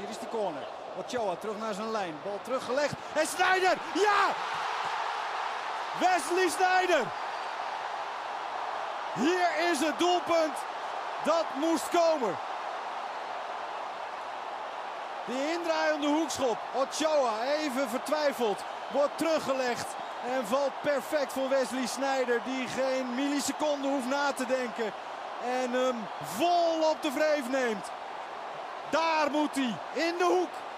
Hier is die corner. Ochoa terug naar zijn lijn. Bal teruggelegd. En Sneijder! Ja! Wesley Sneijder! Hier is het doelpunt. Dat moest komen. Die indraaiende hoekschop. Ochoa even vertwijfeld. Wordt teruggelegd. En valt perfect voor Wesley Sneijder. Die geen milliseconde hoeft na te denken. En hem vol op de wreef neemt. Daar moet hij. In de hoek.